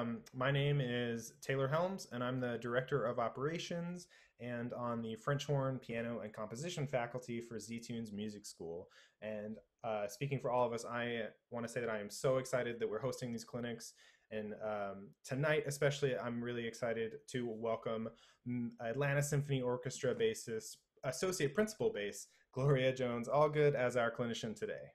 Um, my name is Taylor Helms, and I'm the Director of Operations and on the French horn, piano, and composition faculty for ZTunes Music School. And uh, speaking for all of us, I want to say that I am so excited that we're hosting these clinics. And um, tonight, especially, I'm really excited to welcome Atlanta Symphony Orchestra bassist, Associate Principal Bass, Gloria Jones Allgood, as our clinician today.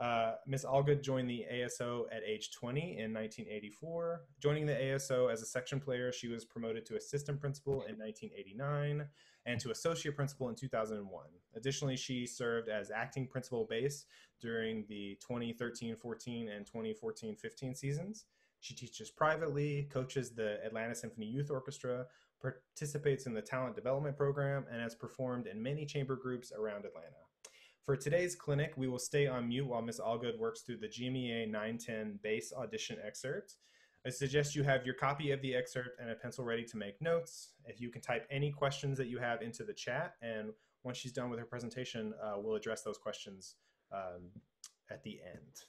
Uh, Miss Allgood joined the ASO at age 20 in 1984. Joining the ASO as a section player, she was promoted to assistant principal in 1989 and to associate principal in 2001. Additionally, she served as acting principal bass during the 2013-14 and 2014-15 seasons. She teaches privately, coaches the Atlanta Symphony Youth Orchestra, participates in the talent development program, and has performed in many chamber groups around Atlanta. For today's clinic, we will stay on mute while Ms. Allgood works through the GMEA 910 bass audition excerpt. I suggest you have your copy of the excerpt and a pencil ready to make notes. If you can type any questions that you have into the chat, and once she's done with her presentation, uh, we'll address those questions um, at the end.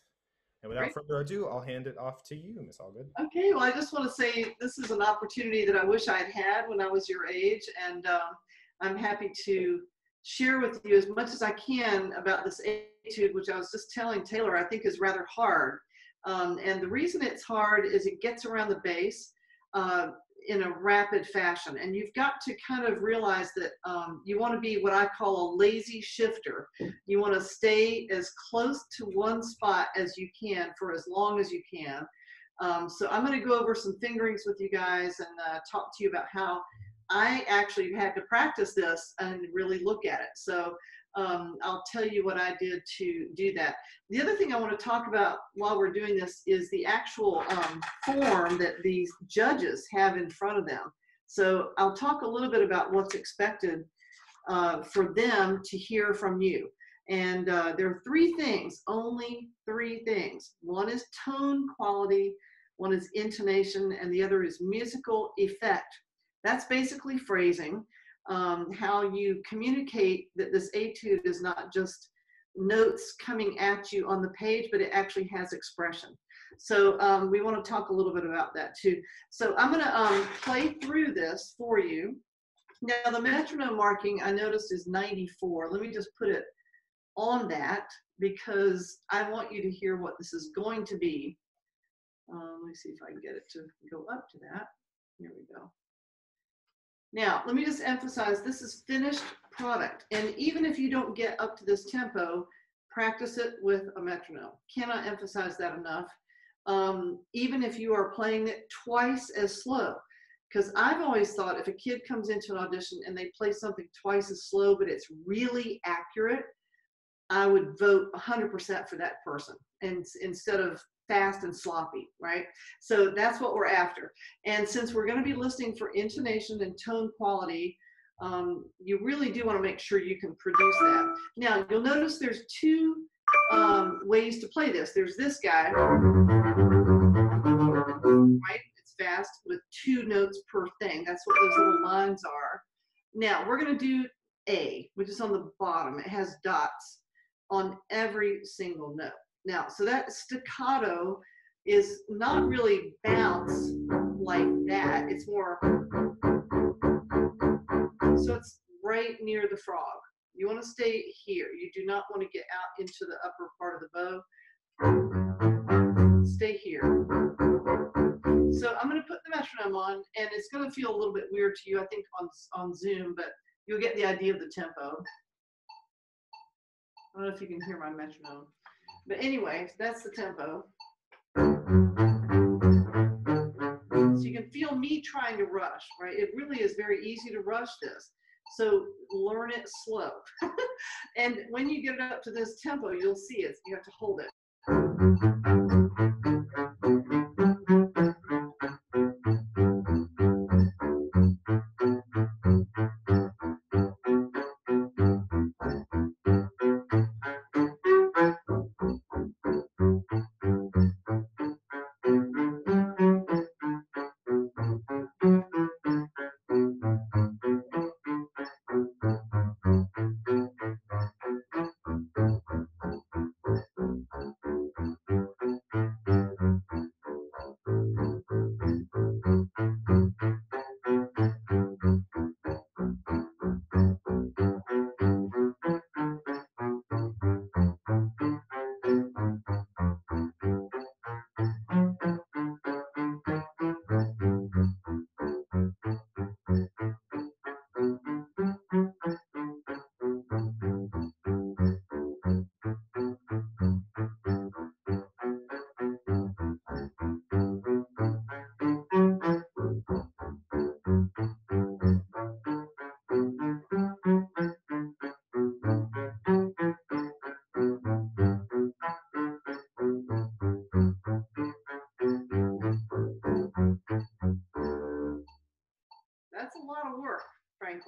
And without Great. further ado, I'll hand it off to you, Ms. Allgood. Okay, well, I just want to say this is an opportunity that I wish I had had when I was your age, and um, I'm happy to share with you as much as I can about this etude, which I was just telling Taylor, I think is rather hard. Um, and the reason it's hard is it gets around the bass uh, in a rapid fashion. And you've got to kind of realize that um, you want to be what I call a lazy shifter. You want to stay as close to one spot as you can for as long as you can. Um, so I'm going to go over some fingerings with you guys and uh, talk to you about how I actually had to practice this and really look at it. So um, I'll tell you what I did to do that. The other thing I want to talk about while we're doing this is the actual um, form that these judges have in front of them. So I'll talk a little bit about what's expected uh, for them to hear from you. And uh, there are three things, only three things. One is tone quality, one is intonation, and the other is musical effect. That's basically phrasing, um, how you communicate that this etude is not just notes coming at you on the page, but it actually has expression. So um, we want to talk a little bit about that too. So I'm going to um, play through this for you. Now the metronome marking I noticed is 94. Let me just put it on that because I want you to hear what this is going to be. Um, let me see if I can get it to go up to that. Here we go. Now, let me just emphasize this is finished product. And even if you don't get up to this tempo, practice it with a metronome. Cannot emphasize that enough. Um, even if you are playing it twice as slow. Because I've always thought if a kid comes into an audition and they play something twice as slow, but it's really accurate, I would vote 100% for that person and instead of fast and sloppy, right? So that's what we're after. And since we're going to be listening for intonation and tone quality, um, you really do want to make sure you can produce that. Now, you'll notice there's two um, ways to play this. There's this guy, right? It's fast with two notes per thing. That's what those little lines are. Now, we're going to do A, which is on the bottom. It has dots on every single note. Now, so that staccato is not really bounce like that. It's more, so it's right near the frog. You want to stay here. You do not want to get out into the upper part of the bow. Stay here. So I'm going to put the metronome on, and it's going to feel a little bit weird to you, I think, on, on Zoom, but you'll get the idea of the tempo. I don't know if you can hear my metronome. But anyway, that's the tempo. So you can feel me trying to rush, right? It really is very easy to rush this. So learn it slow. and when you get it up to this tempo, you'll see it. You have to hold it.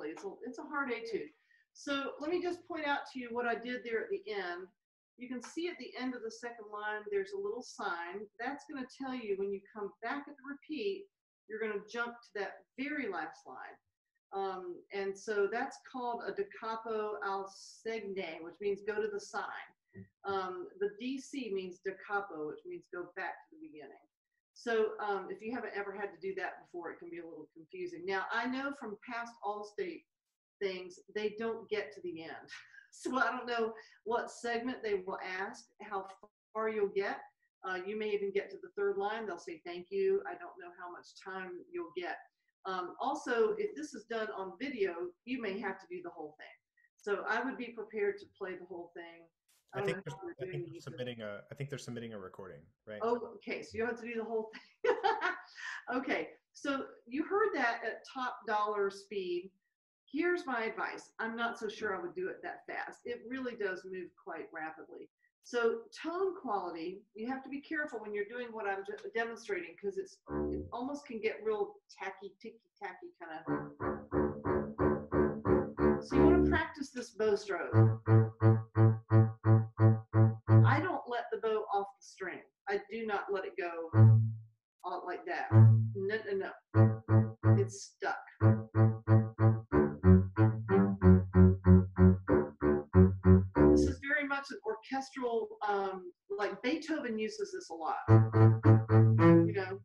It's a, it's a hard etude. So let me just point out to you what I did there at the end. You can see at the end of the second line, there's a little sign. That's going to tell you when you come back at the repeat, you're going to jump to that very last line. Um, and so that's called a da capo al segno, which means go to the sign. Um, the DC means da capo, which means go back to the beginning. So um, if you haven't ever had to do that before, it can be a little confusing. Now, I know from past Allstate things, they don't get to the end. So I don't know what segment they will ask, how far you'll get. Uh, you may even get to the third line. They'll say, thank you. I don't know how much time you'll get. Um, also, if this is done on video, you may have to do the whole thing. So I would be prepared to play the whole thing. I, I think, I think they're submitting a. I think they're submitting a recording, right? Oh, okay. So you have to do the whole thing. okay. So you heard that at top dollar speed. Here's my advice. I'm not so sure I would do it that fast. It really does move quite rapidly. So tone quality, you have to be careful when you're doing what I'm demonstrating because it's it almost can get real tacky, ticky tacky kind of. So you want to practice this bow stroke. String. I do not let it go all like that. No, no, no. It's stuck. This is very much an orchestral, um, like Beethoven uses this a lot. You know,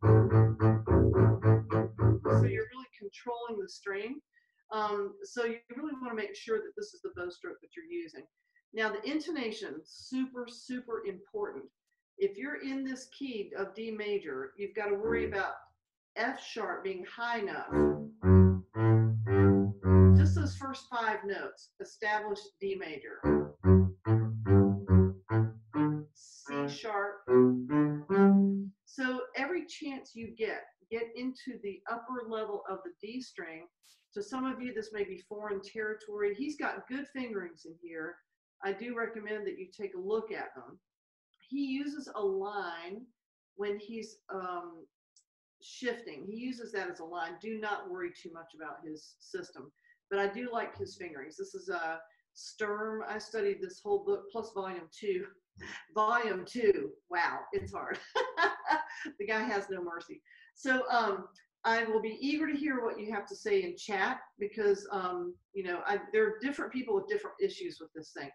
so you're really controlling the string. Um, so you really want to make sure that this is the bow stroke that you're using. Now the intonation, super, super important. If you're in this key of D major, you've got to worry mm. about F sharp being high enough. Just those first five notes, established D major. C sharp. So every chance you get, get into the upper level of the D string. To some of you, this may be foreign territory. He's got good fingerings in here. I do recommend that you take a look at them. He uses a line when he's um, shifting. He uses that as a line. Do not worry too much about his system. But I do like his fingerings. This is a Sturm. I studied this whole book plus volume two. volume two. Wow, it's hard. the guy has no mercy. So um, I will be eager to hear what you have to say in chat because, um, you know, I, there are different people with different issues with this thing.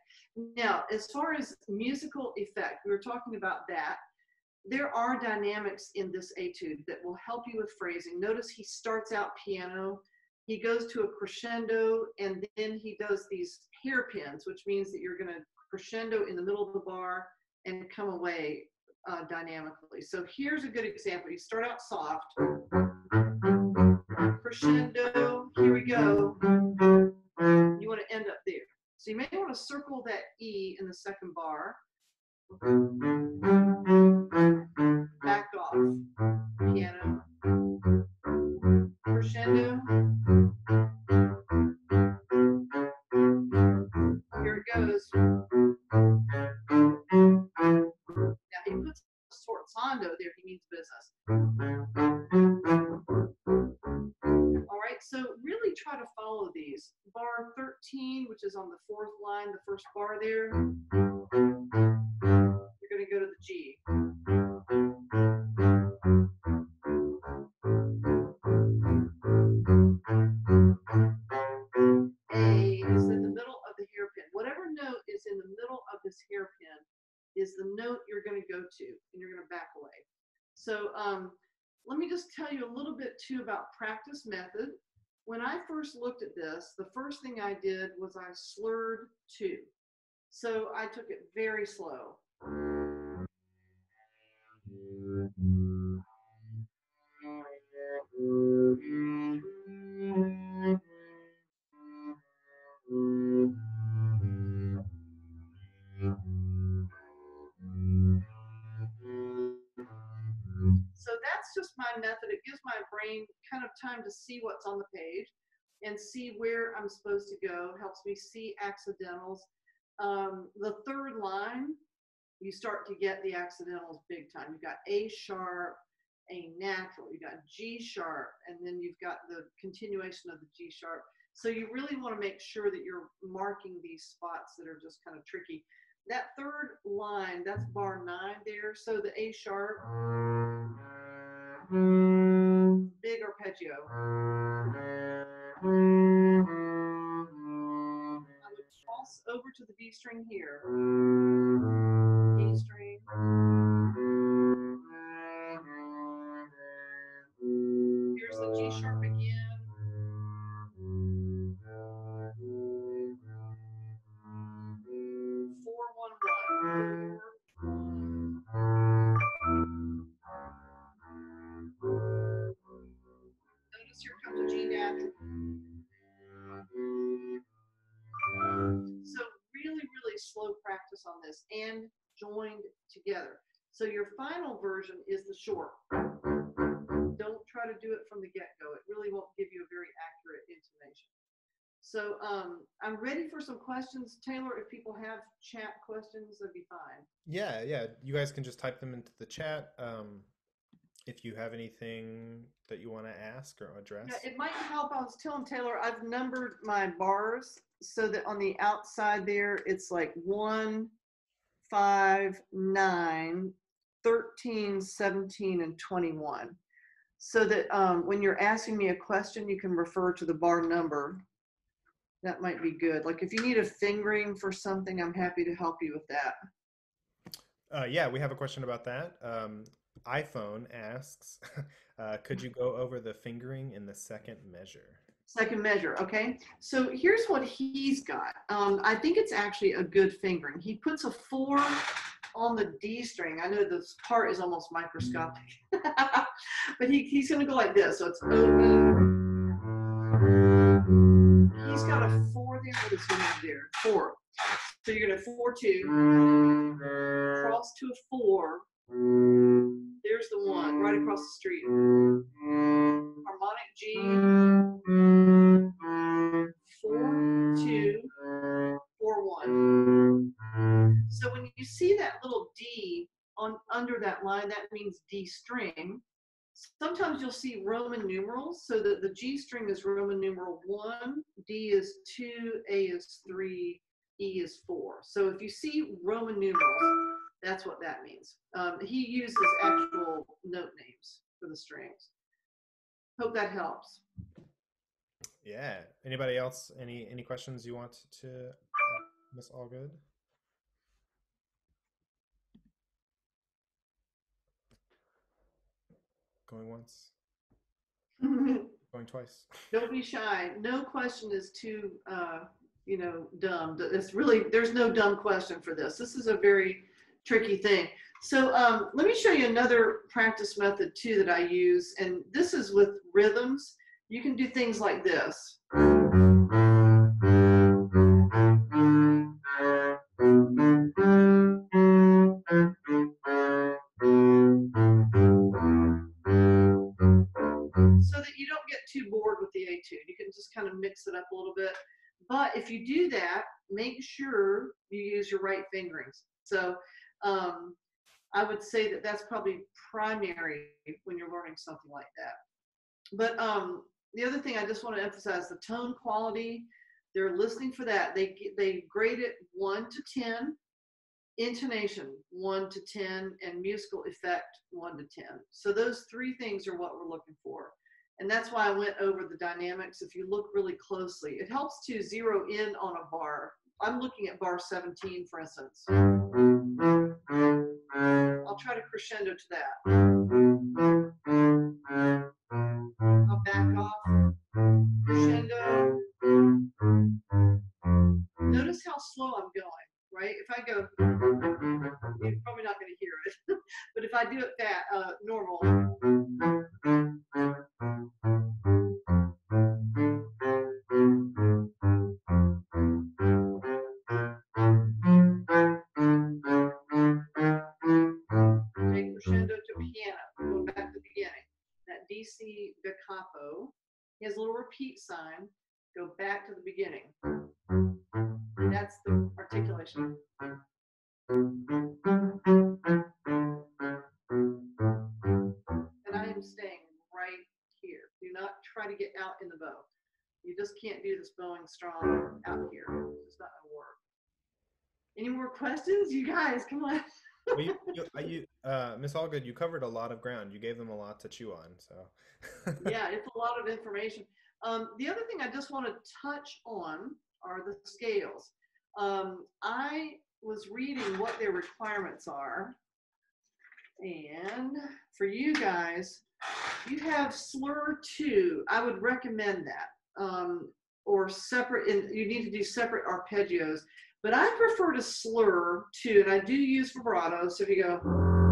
Now, as far as musical effect, we were talking about that. There are dynamics in this etude that will help you with phrasing. Notice he starts out piano, he goes to a crescendo, and then he does these hairpins, which means that you're going to crescendo in the middle of the bar and come away uh, dynamically. So here's a good example. You start out soft crescendo, here we go. You want to end up there. So you may want to circle that E in the second bar. Back off. Piano. Bar there, you're going to go to the G. A is in the middle of the hairpin. Whatever note is in the middle of this hairpin is the note you're going to go to, and you're going to back away. So um, let me just tell you a little bit too about practice method when I first looked at this, the first thing I did was I slurred two. So I took it very slow. So that's just my method. It gives my brain kind of time to see what's on the page and see where I'm supposed to go. Helps me see accidentals. Um, the third line, you start to get the accidentals big time. You've got A sharp, A natural, you got G sharp, and then you've got the continuation of the G sharp. So you really want to make sure that you're marking these spots that are just kind of tricky. That third line, that's bar nine there. So the A sharp, big arpeggio. Over to the B string here. Mm-hmm. E string. Practice on this and joined together. So your final version is the short. Don't try to do it from the get-go. It really won't give you a very accurate intonation. So um, I'm ready for some questions. Taylor, if people have chat questions, that'd be fine. Yeah, yeah. You guys can just type them into the chat. Um, if you have anything that you want to ask or address. Yeah, it might help. I was telling Taylor, I've numbered my bars so that on the outside there, it's like one, five, nine, 13, 17, and 21. So that um, when you're asking me a question, you can refer to the bar number. That might be good. Like if you need a fingering for something, I'm happy to help you with that. Uh, yeah, we have a question about that. Um, iPhone asks, uh, could you go over the fingering in the second measure? Second measure, okay? So here's what he's got. Um, I think it's actually a good fingering. He puts a four on the D string. I know this part is almost microscopic, but he, he's gonna go like this. So it's. He's got a four there. What is he have there? Four. So you're gonna four two, cross to a four. There's the one right across the street. Harmonic G, that line, that means D string. Sometimes you'll see Roman numerals, so that the G string is Roman numeral one, D is two, A is three, E is four. So if you see Roman numerals, that's what that means. Um, he uses actual note names for the strings. Hope that helps. Yeah. Anybody else? Any any questions you want to uh, Miss Allgood? Going once, going twice. Don't be shy. No question is too, uh, you know, dumb. It's really, there's no dumb question for this. This is a very tricky thing. So um, let me show you another practice method too that I use. And this is with rhythms. You can do things like this. Too bored with the etude. You can just kind of mix it up a little bit. But if you do that, make sure you use your right fingerings. So um, I would say that that's probably primary when you're learning something like that. But um, the other thing I just want to emphasize the tone quality. They're listening for that. They they grade it one to ten, intonation one to ten, and musical effect one to ten. So those three things are what we're looking for. And that's why I went over the dynamics. If you look really closely, it helps to zero in on a bar. I'm looking at bar 17, for instance. I'll try to crescendo to that. I'll back off, crescendo. Notice how slow I'm going, right? If I go, you're probably not going to hear it. but if I do it that, uh, You just can't do this bowing strong out here. It's not gonna work. Any more questions, you guys? Come on. well, you, you, uh, you uh, Miss Allgood, you covered a lot of ground. You gave them a lot to chew on. So. yeah, it's a lot of information. Um, the other thing I just want to touch on are the scales. Um, I was reading what their requirements are, and for you guys, you have slur two. I would recommend that, um, or separate. And you need to do separate arpeggios. But I prefer to slur too, and I do use vibrato. So if you go.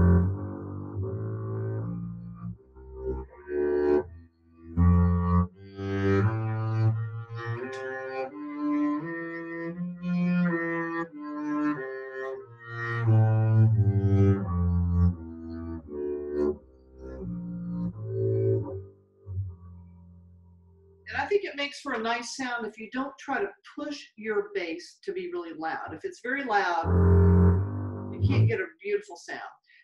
For a nice sound if you don't try to push your bass to be really loud. If it's very loud, you can't get a beautiful sound.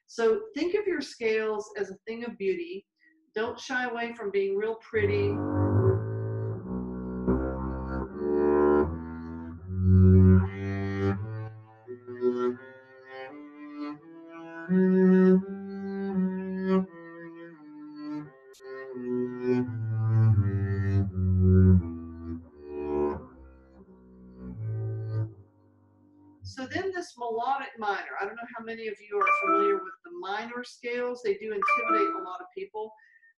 So think of your scales as a thing of beauty. Don't shy away from being real pretty. Many of you are familiar with the minor scales. They do intimidate a lot of people.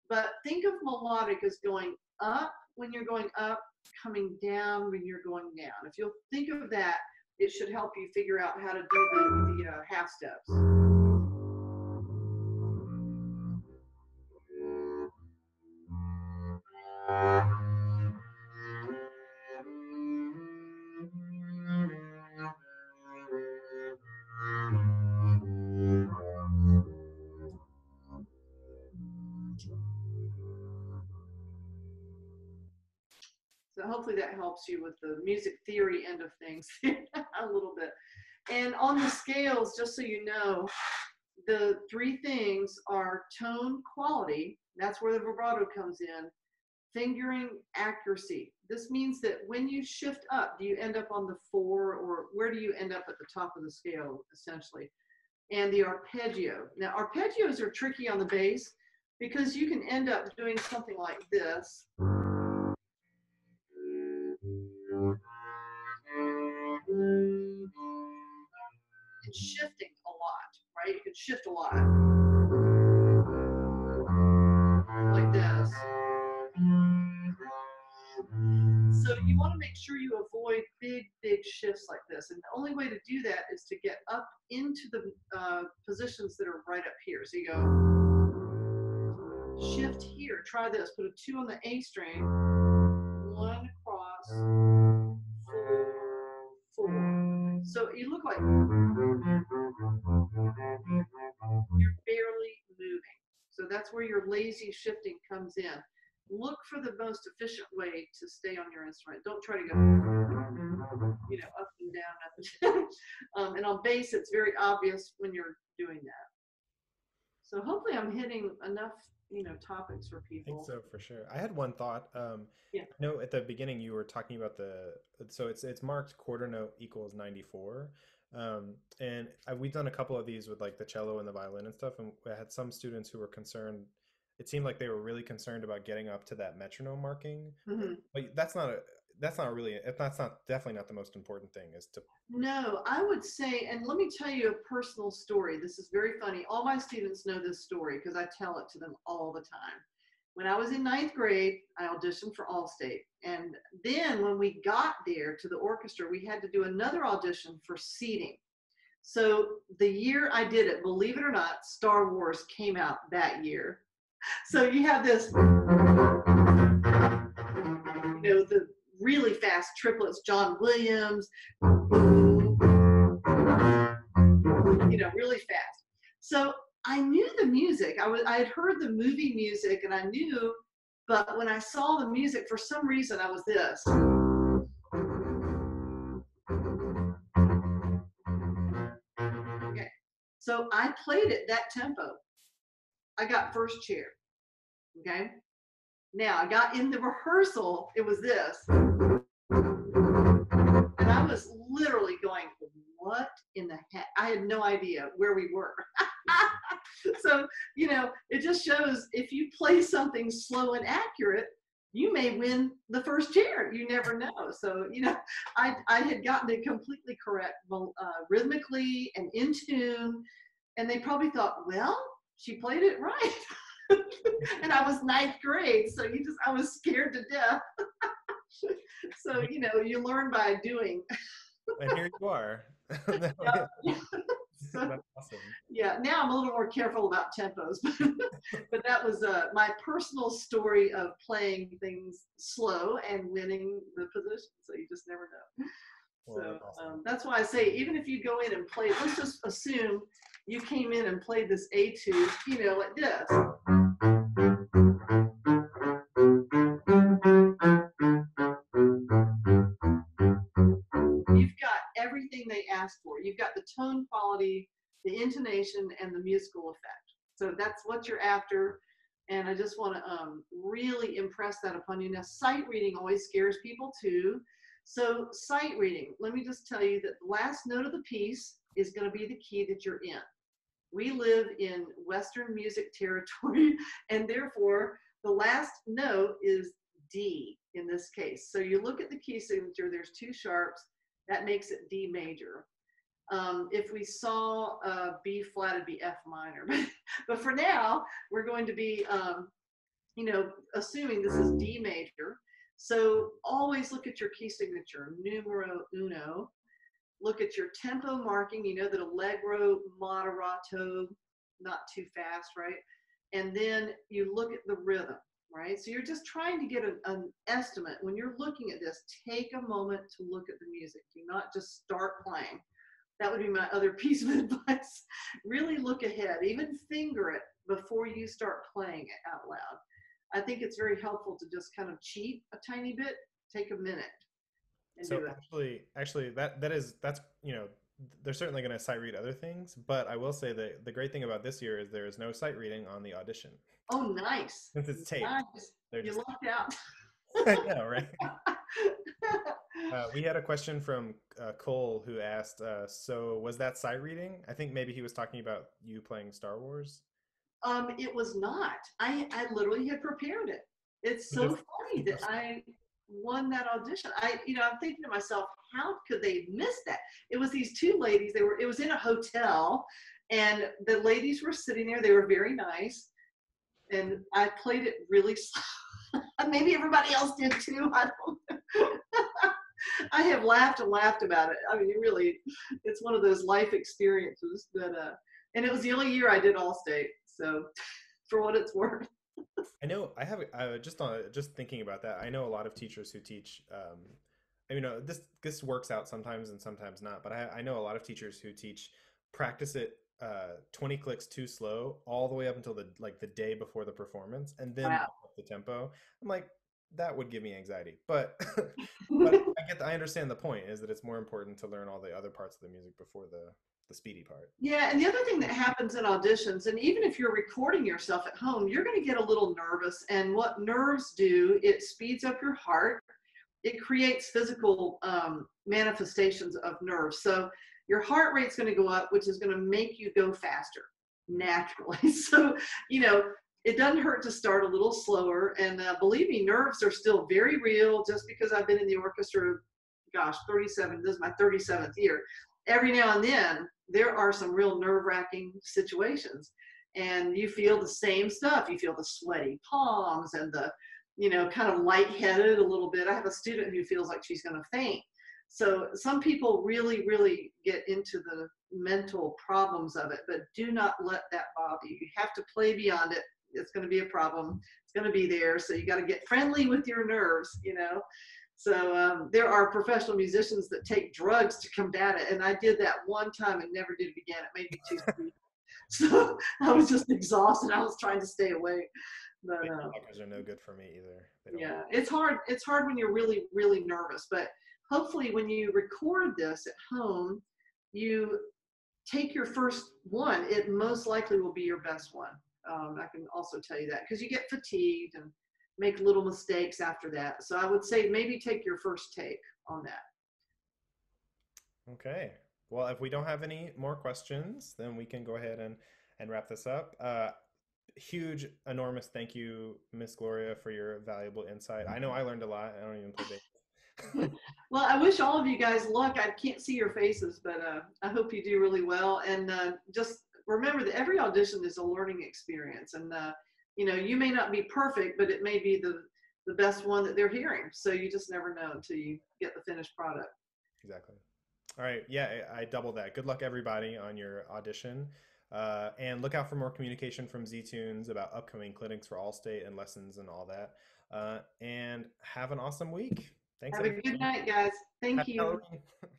But think of melodic as going up when you're going up, coming down when you're going down. If you'll think of that, it should help you figure out how to do the, the uh, half steps. Helps you with the music theory end of things a little bit. And on the scales, just so you know, the three things are tone quality, that's where the vibrato comes in, fingering accuracy. This means that when you shift up, do you end up on the four or where do you end up at the top of the scale, essentially? And the arpeggio. Now, arpeggios are tricky on the bass because you can end up doing something like this. It's shifting a lot, right? You can shift a lot. Like this. So you want to make sure you avoid big, big shifts like this. And the only way to do that is to get up into the uh, positions that are right up here. So you go shift here. Try this. Put a two on the A string, one across, four, four. So you look like you're barely moving. So that's where your lazy shifting comes in. Look for the most efficient way to stay on your instrument. Don't try to go, you know, up and down, up and down. um, and on bass, it's very obvious when you're doing that. So hopefully I'm hitting enough you know topics for people. I think so for sure. I had one thought. Um, yeah. No, at the beginning you were talking about the so it's it's marked quarter note equals ninety four, um, and I, we've done a couple of these with like the cello and the violin and stuff, and I had some students who were concerned. It seemed like they were really concerned about getting up to that metronome marking, mm-hmm. but that's not a that's not really that's not definitely not the most important thing is to no i would say and let me tell you a personal story. This is very funny. All my students know this story because i tell it to them all the time. When i was in ninth grade i auditioned for allstate and then when we got there to the orchestra we had to do another audition for seating. So the year i did it believe it or not star wars came out that year. So you have this you know the really fast triplets, John Williams, you know, really fast. So I knew the music. I was I had heard the movie music and I knew, but when I saw the music, for some reason I was this. Okay. So I played it that tempo. I got first chair. Okay. Now I got in the rehearsal, it was this. And I was literally going, what in the heck? I had no idea where we were. so, you know, it just shows if you play something slow and accurate, you may win the first chair. You never know. So, you know, I, I had gotten it completely correct, uh, rhythmically and in tune. And they probably thought, well, she played it right. and I was ninth grade. So you just, I was scared to death. so, you know, you learn by doing. and here you are. so, awesome. Yeah, now I'm a little more careful about tempos, but that was uh, my personal story of playing things slow and winning the position. So you just never know. Well, so awesome. um, that's why I say, even if you go in and play, let's just assume you came in and played this etude, you know, like this. Tone quality, the intonation, and the musical effect. So that's what you're after. And I just want to um, really impress that upon you. Now, sight reading always scares people too. So, sight reading, let me just tell you that the last note of the piece is going to be the key that you're in. We live in Western music territory, and therefore, the last note is D in this case. So, you look at the key signature, there's two sharps, that makes it D major. Um, if we saw B flat, it'd be F minor. but for now, we're going to be, um, you know, assuming this is D major. So always look at your key signature, numero uno. Look at your tempo marking. You know that allegro, moderato, not too fast, right? And then you look at the rhythm, right? So you're just trying to get an, an estimate. When you're looking at this, take a moment to look at the music. Do not just start playing that would be my other piece of advice. really look ahead, even finger it before you start playing it out loud. I think it's very helpful to just kind of cheat a tiny bit, take a minute. so actually, actually, that that is that's you know they're certainly going to sight read other things, but I will say that the great thing about this year is there is no sight reading on the audition. Oh, nice! Since it's taped, nice. you just... lucked out. I know, right? Uh, we had a question from uh, Cole who asked, uh, "So was that sight reading? I think maybe he was talking about you playing Star Wars." Um, it was not. I I literally had prepared it. It's so funny that I won that audition. I you know I'm thinking to myself, how could they miss that? It was these two ladies. They were. It was in a hotel, and the ladies were sitting there. They were very nice, and I played it really. Slow. Maybe everybody else did too. I don't. I have laughed and laughed about it. I mean, it really, it's one of those life experiences that, uh, and it was the only year I did Allstate. So, for what it's worth. I know I have uh, just on just thinking about that. I know a lot of teachers who teach. Um, I mean, uh, this this works out sometimes and sometimes not. But I, I know a lot of teachers who teach practice it uh, 20 clicks too slow all the way up until the like the day before the performance and then wow. the tempo. I'm like, that would give me anxiety. But but I get the, I understand the point is that it's more important to learn all the other parts of the music before the the speedy part. Yeah, and the other thing that happens in auditions, and even if you're recording yourself at home, you're going to get a little nervous. And what nerves do, it speeds up your heart. It creates physical um, manifestations of nerves. So your heart rate's going to go up, which is going to make you go faster naturally. So, you know, it doesn't hurt to start a little slower. And uh, believe me, nerves are still very real just because I've been in the orchestra, gosh, 37, this is my 37th year. Every now and then, there are some real nerve wracking situations. And you feel the same stuff. You feel the sweaty palms and the, you know, kind of lightheaded a little bit. I have a student who feels like she's going to faint. So some people really, really get into the mental problems of it, but do not let that bother you. You have to play beyond it it's going to be a problem. It's going to be there. So you got to get friendly with your nerves, you know. So um, there are professional musicians that take drugs to combat it, and I did that one time and never did it again. It made me too sleepy. so I was just exhausted. I was trying to stay awake. But uh, are no good for me either. Yeah, it's hard. It's hard when you're really, really nervous. But hopefully, when you record this at home, you take your first one. It most likely will be your best one. Um, I can also tell you that because you get fatigued and make little mistakes after that. So I would say maybe take your first take on that. Okay. Well, if we don't have any more questions, then we can go ahead and, and wrap this up. Uh, huge, enormous thank you, Miss Gloria, for your valuable insight. I know I learned a lot. I don't even play bass. well, I wish all of you guys luck. I can't see your faces, but uh, I hope you do really well. And uh, just remember that every audition is a learning experience. And, uh, you know, you may not be perfect, but it may be the, the best one that they're hearing. So you just never know until you get the finished product. Exactly. All right. Yeah, I double that. Good luck, everybody, on your audition. Uh, and look out for more communication from ZTunes about upcoming clinics for Allstate and lessons and all that. Uh, and have an awesome week. Thanks. Have everybody. a good night, guys. Thank Happy you.